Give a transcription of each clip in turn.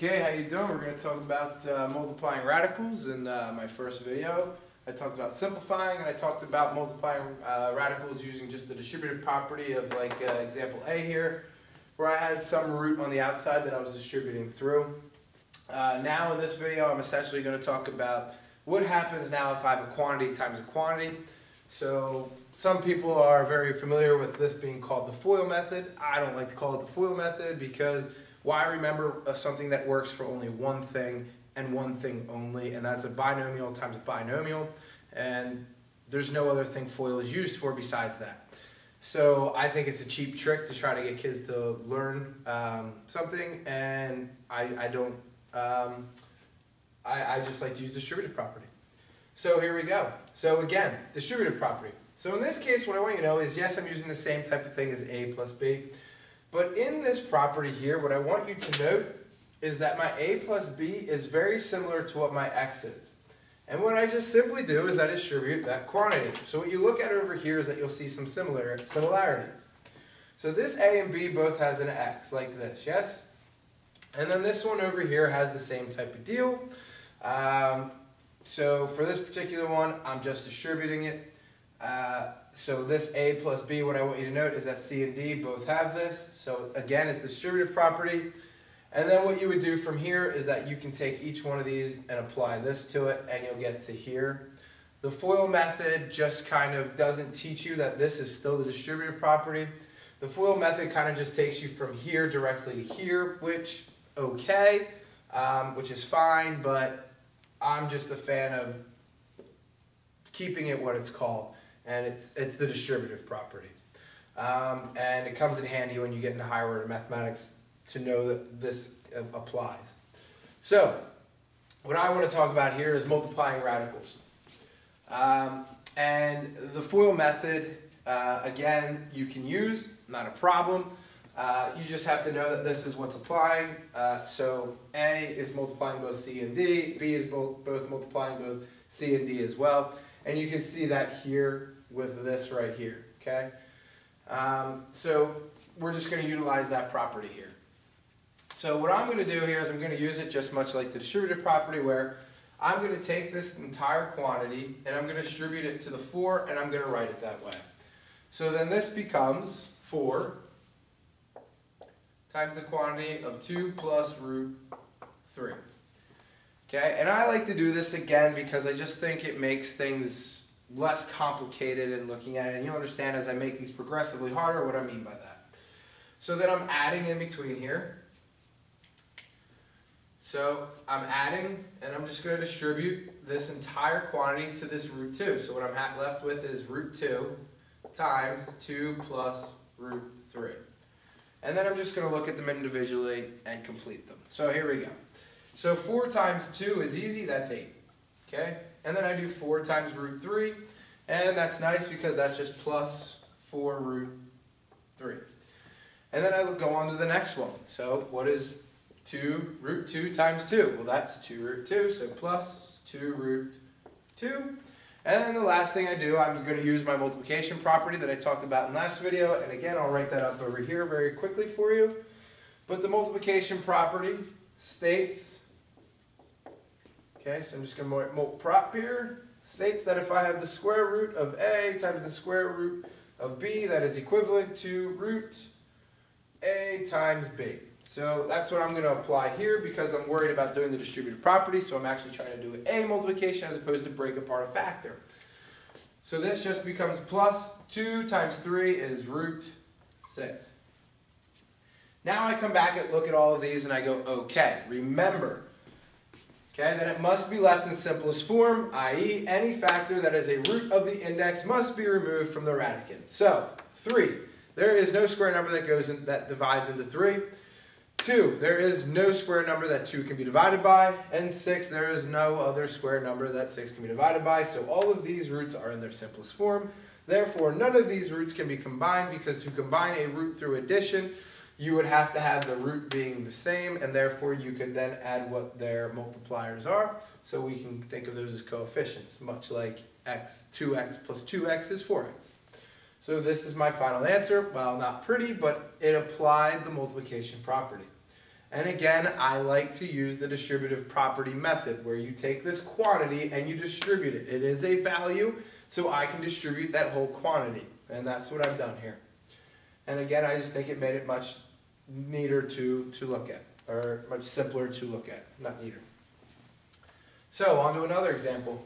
Okay, how you doing? We're going to talk about uh, multiplying radicals in uh, my first video. I talked about simplifying and I talked about multiplying uh, radicals using just the distributive property of like uh, example A here, where I had some root on the outside that I was distributing through. Uh, now in this video I'm essentially going to talk about what happens now if I have a quantity times a quantity. So some people are very familiar with this being called the FOIL method. I don't like to call it the FOIL method because why remember something that works for only one thing and one thing only, and that's a binomial times a binomial, and there's no other thing FOIL is used for besides that. So I think it's a cheap trick to try to get kids to learn um, something, and I, I don't, um, I, I just like to use distributive property. So here we go. So again, distributive property. So in this case, what I want you to know is, yes, I'm using the same type of thing as A plus B, but in this property here, what I want you to note is that my a plus b is very similar to what my x is. And what I just simply do is I distribute that quantity. So what you look at over here is that you'll see some similar similarities. So this a and b both has an x, like this, yes? And then this one over here has the same type of deal. Um, so for this particular one, I'm just distributing it. Uh, so this A plus B, what I want you to note is that C and D both have this. So again, it's distributive property. And then what you would do from here is that you can take each one of these and apply this to it, and you'll get to here. The FOIL method just kind of doesn't teach you that this is still the distributive property. The FOIL method kind of just takes you from here directly to here, which, okay, um, which is fine, but I'm just a fan of keeping it what it's called and it's, it's the distributive property. Um, and it comes in handy when you get into higher order mathematics to know that this applies. So, what I want to talk about here is multiplying radicals. Um, and the FOIL method, uh, again, you can use, not a problem. Uh, you just have to know that this is what's applying. Uh, so A is multiplying both C and D, B is both, both multiplying both C and D as well. And you can see that here with this right here, okay? Um, so we're just going to utilize that property here. So what I'm going to do here is I'm going to use it just much like the distributive property where I'm going to take this entire quantity and I'm going to distribute it to the 4 and I'm going to write it that way. So then this becomes 4 times the quantity of 2 plus root 3. Okay, and I like to do this again because I just think it makes things less complicated in looking at it. And you'll understand as I make these progressively harder what I mean by that. So then I'm adding in between here. So I'm adding, and I'm just going to distribute this entire quantity to this root 2. So what I'm left with is root 2 times 2 plus root 3. And then I'm just going to look at them individually and complete them. So here we go. So 4 times 2 is easy, that's 8. Okay? And then I do 4 times root 3. And that's nice because that's just plus 4 root 3. And then I go on to the next one. So what is 2 root 2 times 2? Well, that's 2 root 2, so plus 2 root 2. And then the last thing I do, I'm going to use my multiplication property that I talked about in last video. And again, I'll write that up over here very quickly for you. But the multiplication property states Okay, so I'm just going to multiply prop here. States that if I have the square root of a times the square root of b, that is equivalent to root a times b. So that's what I'm going to apply here because I'm worried about doing the distributive property. So I'm actually trying to do a multiplication as opposed to break apart a factor. So this just becomes plus 2 times 3 is root 6. Now I come back and look at all of these and I go, okay, remember, Okay, then it must be left in simplest form, i.e. any factor that is a root of the index must be removed from the radicand. So, 3. There is no square number that goes in, that divides into 3. 2. There is no square number that 2 can be divided by. And 6. There is no other square number that 6 can be divided by. So all of these roots are in their simplest form. Therefore, none of these roots can be combined because to combine a root through addition, you would have to have the root being the same, and therefore you could then add what their multipliers are. So we can think of those as coefficients, much like x, 2x plus 2x is 4x. So this is my final answer. Well, not pretty, but it applied the multiplication property. And again, I like to use the distributive property method where you take this quantity and you distribute it. It is a value, so I can distribute that whole quantity. And that's what I've done here. And again, I just think it made it much neater to, to look at, or much simpler to look at, not neater. So, on to another example.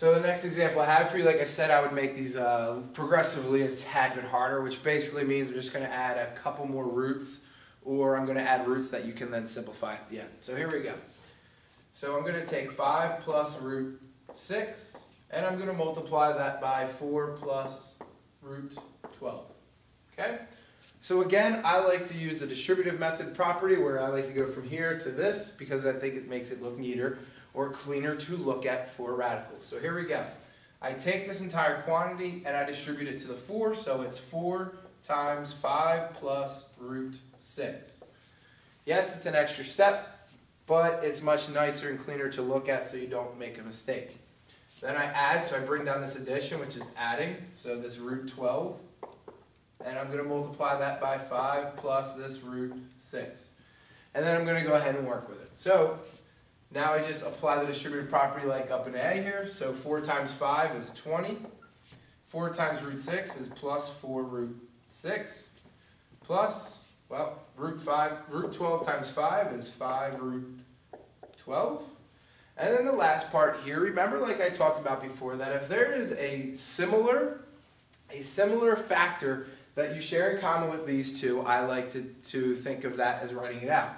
So the next example I have for you, like I said, I would make these uh, progressively a tad bit harder, which basically means I'm just going to add a couple more roots, or I'm going to add roots that you can then simplify at the end. So here we go. So I'm going to take 5 plus root 6, and I'm going to multiply that by 4 plus root 12. Okay? So again, I like to use the distributive method property where I like to go from here to this because I think it makes it look neater or cleaner to look at for radicals. So here we go. I take this entire quantity and I distribute it to the 4, so it's 4 times 5 plus root 6. Yes, it's an extra step, but it's much nicer and cleaner to look at so you don't make a mistake. Then I add, so I bring down this addition, which is adding, so this root 12, and I'm going to multiply that by 5 plus this root 6. And then I'm going to go ahead and work with it. So now I just apply the distributive property like up in A here. So 4 times 5 is 20. 4 times root 6 is plus 4 root 6. Plus, well, root 5, root 12 times 5 is 5 root 12. And then the last part here, remember like I talked about before, that if there is a similar, a similar factor that you share in common with these two, I like to, to think of that as writing it out.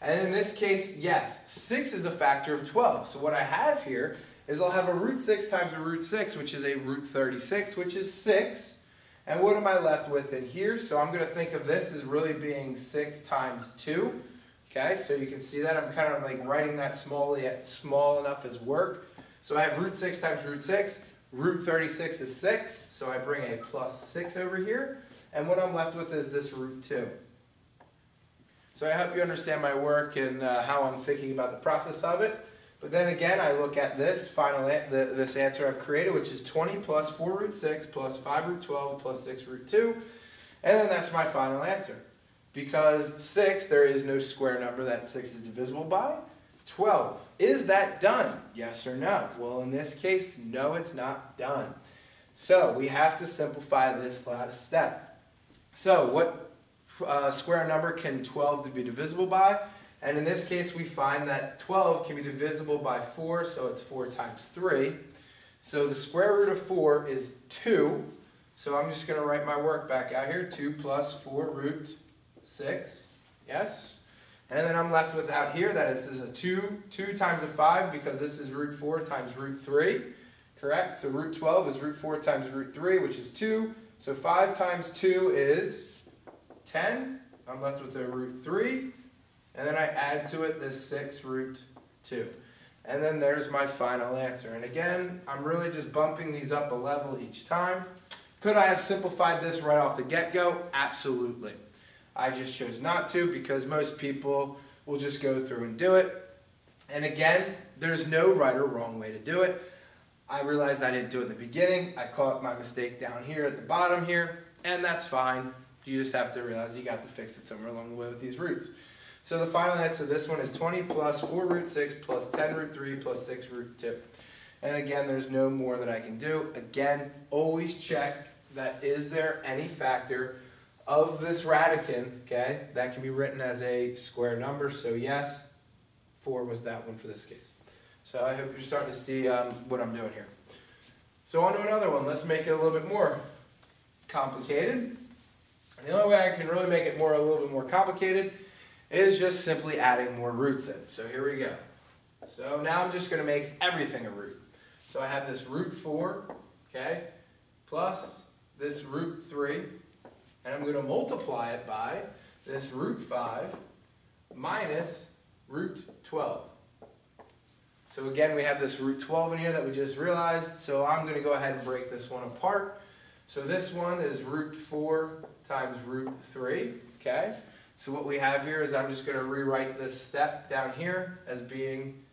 And in this case, yes, 6 is a factor of 12. So what I have here is I'll have a root 6 times a root 6, which is a root 36, which is 6. And what am I left with in here? So I'm going to think of this as really being 6 times 2. Okay, so you can see that I'm kind of like writing that small, small enough as work. So I have root 6 times root 6. Root 36 is 6, so I bring a plus 6 over here. And what I'm left with is this root 2. So I hope you understand my work and uh, how I'm thinking about the process of it. But then again, I look at this final an the, this answer I've created, which is 20 plus 4 root 6 plus 5 root 12 plus 6 root 2. And then that's my final answer. Because 6, there is no square number that 6 is divisible by. 12. Is that done? Yes or no? Well, in this case, no, it's not done. So we have to simplify this last step. So what uh, square number can 12 be divisible by? And in this case, we find that 12 can be divisible by 4, so it's 4 times 3. So the square root of 4 is 2. So I'm just going to write my work back out here. 2 plus 4 root 6. Yes? And then I'm left with out here that this is a 2, 2 times a 5 because this is root 4 times root 3. Correct? So root 12 is root 4 times root 3, which is 2. So 5 times 2 is 10. I'm left with a root 3. And then I add to it this 6 root 2. And then there's my final answer. And again, I'm really just bumping these up a level each time. Could I have simplified this right off the get-go? Absolutely. I just chose not to because most people will just go through and do it. And again, there's no right or wrong way to do it. I realized I didn't do it in the beginning. I caught my mistake down here at the bottom here, and that's fine. You just have to realize you got to fix it somewhere along the way with these roots. So the final answer to this one is 20 plus 4 root 6 plus 10 root 3 plus 6 root 2. And again, there's no more that I can do. Again, always check that is there any factor of this radicand, okay, that can be written as a square number. So yes, 4 was that one for this case. So I hope you're starting to see um, what I'm doing here. So on to another one. Let's make it a little bit more complicated. The only way I can really make it more a little bit more complicated is just simply adding more roots in. So here we go. So now I'm just going to make everything a root. So I have this root 4, okay, plus this root 3, and I'm going to multiply it by this root 5 minus root 12. So again, we have this root 12 in here that we just realized, so I'm going to go ahead and break this one apart. So this one is root 4 times root 3, okay? So what we have here is I'm just going to rewrite this step down here as being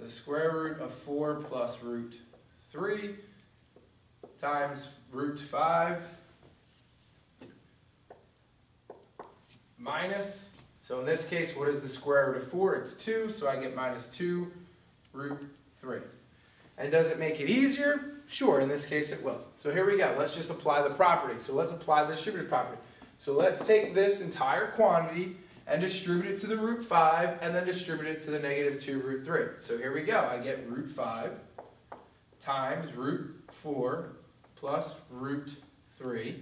the square root of 4 plus root 3 times root 5 minus, so in this case, what is the square root of 4? It's 2, so I get minus 2 root 3. And does it make it easier? Sure, in this case it will. So here we go. Let's just apply the property. So let's apply the distributive property. So let's take this entire quantity and distribute it to the root 5 and then distribute it to the negative 2 root 3. So here we go. I get root 5 times root 4 plus root 3.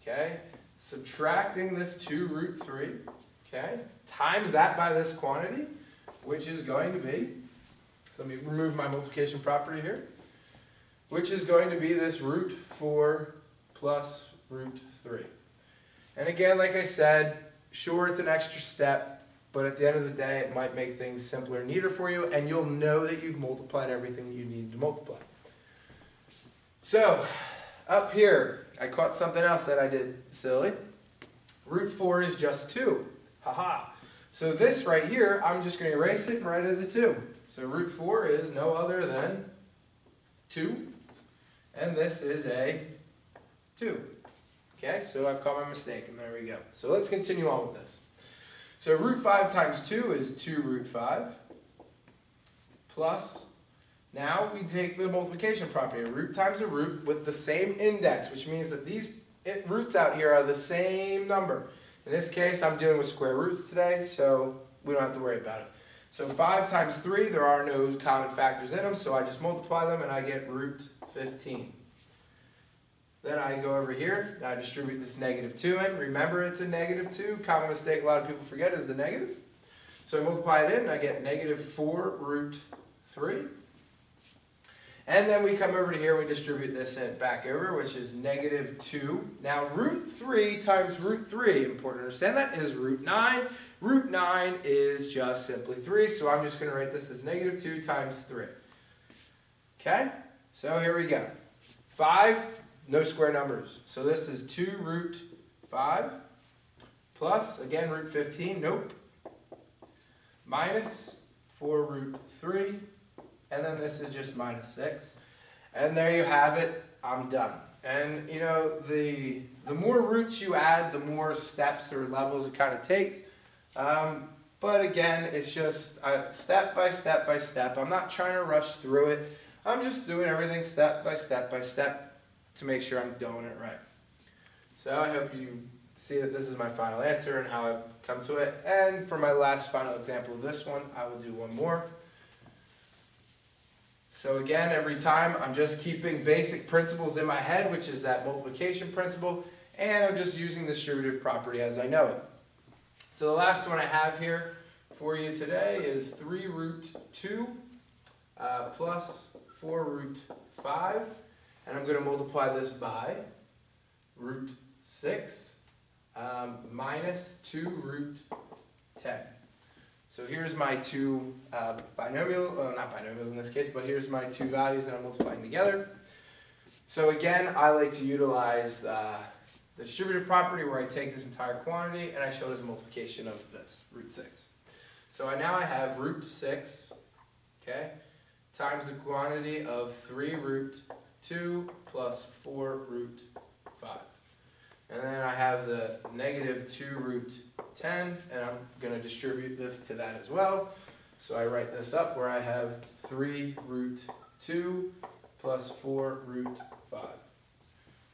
Okay? Subtracting this 2 root 3. Okay? Times that by this quantity, which is going to be, so let me remove my multiplication property here, which is going to be this root 4 plus root 3. And again, like I said, sure it's an extra step, but at the end of the day, it might make things simpler and neater for you, and you'll know that you've multiplied everything you need to multiply. So, up here, I caught something else that I did silly. Root 4 is just 2. Haha. So this right here, I'm just going to erase it and write it as a 2. So root 4 is no other than 2. And this is a 2. Okay, so I've caught my mistake, and there we go. So let's continue on with this. So root 5 times 2 is 2 root 5 plus, now we take the multiplication property, a root times a root with the same index, which means that these roots out here are the same number. In this case, I'm dealing with square roots today, so we don't have to worry about it. So 5 times 3, there are no common factors in them, so I just multiply them and I get root 15. Then I go over here, I distribute this negative 2 in. Remember it's a negative 2. Common mistake a lot of people forget is the negative. So I multiply it in and I get negative 4 root 3. And then we come over to here, we distribute this back over, which is negative 2. Now root 3 times root 3, important to understand that, is root 9. Root 9 is just simply 3, so I'm just going to write this as negative 2 times 3. Okay? So here we go. 5 no square numbers. So this is 2 root 5 plus, again, root 15, nope, minus 4 root 3, and then this is just minus 6. And there you have it, I'm done. And you know, the, the more roots you add, the more steps or levels it kind of takes. Um, but again, it's just uh, step by step by step. I'm not trying to rush through it. I'm just doing everything step by step by step to make sure I'm doing it right. So I hope you see that this is my final answer and how I've come to it. And for my last final example of this one, I will do one more. So again, every time I'm just keeping basic principles in my head, which is that multiplication principle, and I'm just using the distributive property as I know it. So the last one I have here for you today is 3 root 2 uh, plus 4 root 5 and I'm going to multiply this by root 6 um, minus 2 root 10. So here's my two uh, binomial, well not binomials in this case, but here's my two values that I'm multiplying together. So again, I like to utilize uh, the distributive property where I take this entire quantity and I show it as a multiplication of this, root 6. So I, now I have root 6, okay, times the quantity of 3 root 2 plus 4 root 5. And then I have the negative 2 root 10, and I'm going to distribute this to that as well. So I write this up where I have 3 root 2 plus 4 root 5.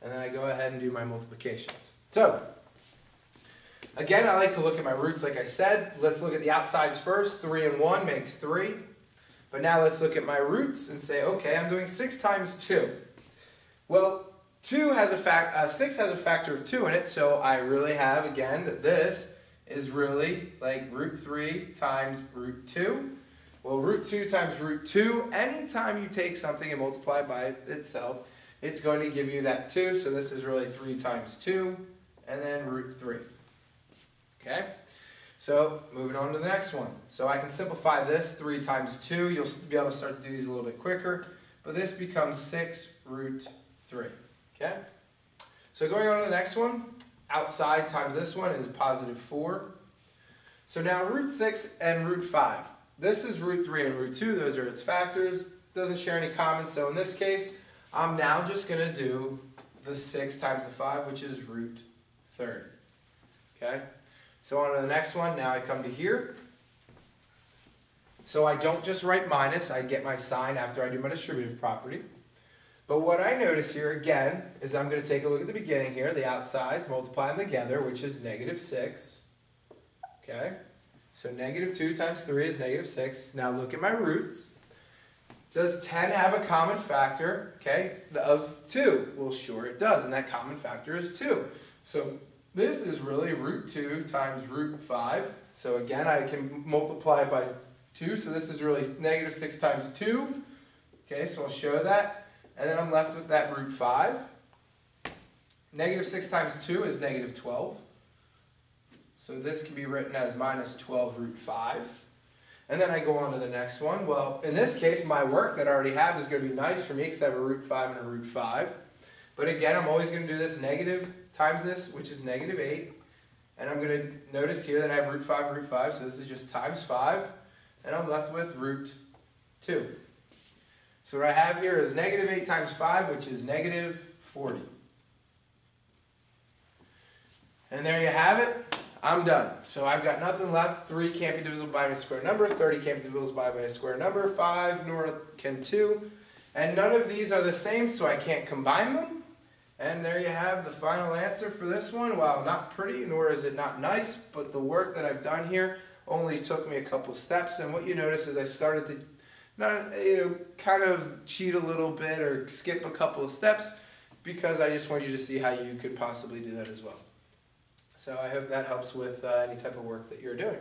And then I go ahead and do my multiplications. So, again, I like to look at my roots like I said. Let's look at the outsides first. 3 and 1 makes 3. But now let's look at my roots and say, okay, I'm doing 6 times 2. Well, 2 has a fact, uh, 6 has a factor of 2 in it, so I really have, again, that this is really like root 3 times root 2. Well, root 2 times root 2, anytime you take something and multiply it by itself, it's going to give you that 2, so this is really 3 times 2, and then root 3. Okay? So moving on to the next one. So I can simplify this 3 times 2. You'll be able to start to do these a little bit quicker. But this becomes 6 root 3. Okay? So going on to the next one. Outside times this one is positive 4. So now root 6 and root 5. This is root 3 and root 2. Those are its factors. Doesn't share any common. So in this case, I'm now just going to do the 6 times the 5, which is root 30. Okay? So on to the next one, now I come to here. So I don't just write minus, I get my sign after I do my distributive property. But what I notice here again is I'm going to take a look at the beginning here, the outsides, multiply them together, which is negative 6. Okay? So negative 2 times 3 is negative 6. Now look at my roots. Does 10 have a common factor, okay, of 2? Well, sure it does, and that common factor is 2. So this is really root 2 times root 5. So again, I can multiply by 2, so this is really negative 6 times 2. Okay, so I'll show that. And then I'm left with that root 5. Negative 6 times 2 is negative 12. So this can be written as minus 12 root 5. And then I go on to the next one. Well, in this case, my work that I already have is going to be nice for me because I have a root 5 and a root 5. But again, I'm always going to do this negative times this, which is negative 8. And I'm going to notice here that I have root 5 root 5, so this is just times 5. And I'm left with root 2. So what I have here is negative 8 times 5, which is negative 40. And there you have it. I'm done. So I've got nothing left. 3 can't be divisible by a square number. 30 can't be divisible by a square number. 5 nor can 2. And none of these are the same, so I can't combine them. And there you have the final answer for this one. While not pretty, nor is it not nice, but the work that I've done here only took me a couple steps. And what you notice is I started to, not you know, kind of cheat a little bit or skip a couple of steps because I just want you to see how you could possibly do that as well. So I hope that helps with uh, any type of work that you're doing.